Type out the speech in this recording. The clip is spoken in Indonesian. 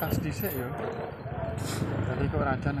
kas dhisik ya. Dadi kok rajan